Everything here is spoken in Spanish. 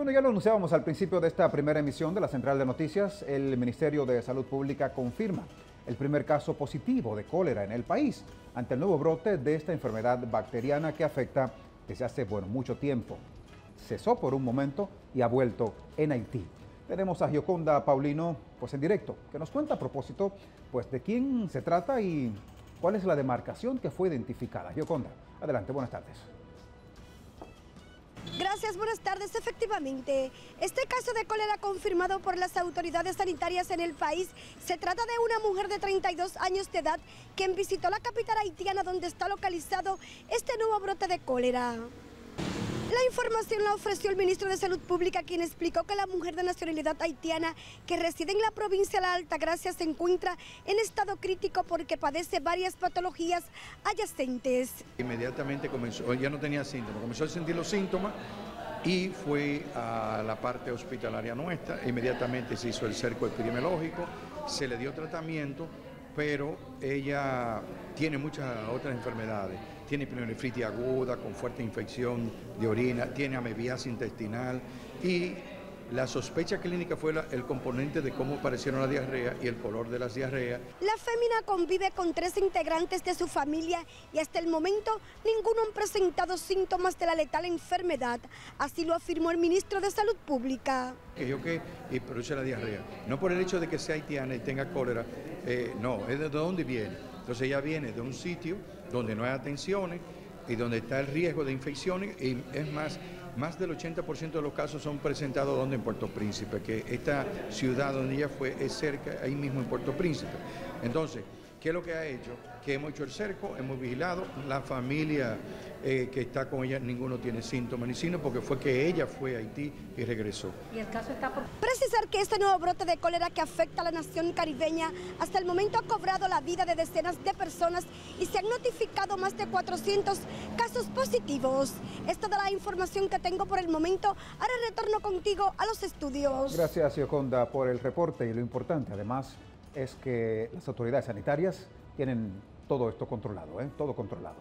Bueno, ya lo anunciábamos al principio de esta primera emisión de la Central de Noticias. El Ministerio de Salud Pública confirma el primer caso positivo de cólera en el país ante el nuevo brote de esta enfermedad bacteriana que afecta desde hace mucho tiempo. Cesó por un momento y ha vuelto en Haití. Tenemos a Gioconda Paulino pues en directo, que nos cuenta a propósito pues de quién se trata y cuál es la demarcación que fue identificada. Gioconda, adelante, buenas tardes. Gracias, buenas tardes. Efectivamente, este caso de cólera confirmado por las autoridades sanitarias en el país se trata de una mujer de 32 años de edad quien visitó la capital haitiana donde está localizado este nuevo brote de cólera. Información la ofreció el ministro de Salud Pública, quien explicó que la mujer de nacionalidad haitiana que reside en la provincia de La Altagracia se encuentra en estado crítico porque padece varias patologías adyacentes. Inmediatamente comenzó, ya no tenía síntomas, comenzó a sentir los síntomas y fue a la parte hospitalaria nuestra, inmediatamente se hizo el cerco epidemiológico, se le dio tratamiento, pero ella tiene muchas otras enfermedades. Tiene pneumonitis aguda con fuerte infección de orina, tiene amebiasis intestinal y la sospecha clínica fue el componente de cómo aparecieron la diarrea y el color de las diarreas. La fémina convive con tres integrantes de su familia y hasta el momento ninguno han presentado síntomas de la letal enfermedad. Así lo afirmó el ministro de Salud Pública. Que yo que y produce la diarrea, no por el hecho de que sea haitiana y tenga cólera, eh, no, es de dónde viene. Entonces ella viene de un sitio donde no hay atenciones y donde está el riesgo de infecciones y es más, más del 80% de los casos son presentados donde en Puerto Príncipe, que esta ciudad donde ella fue es cerca, ahí mismo en Puerto Príncipe. Entonces, ¿qué es lo que ha hecho? Que hemos hecho el cerco, hemos vigilado, la familia eh, que está con ella, ninguno tiene síntomas ni signos, porque fue que ella fue a Haití y regresó. Y el caso está por... Precisar que este nuevo brote de cólera que afecta a la nación caribeña hasta el momento ha cobrado la vida de decenas de personas y se han notificado más de 400 casos positivos. Es toda la información que tengo por el momento. Ahora retorno contigo a los estudios. Gracias, Yoconda, por el reporte y lo importante además es que las autoridades sanitarias tienen todo esto controlado, ¿eh? todo controlado.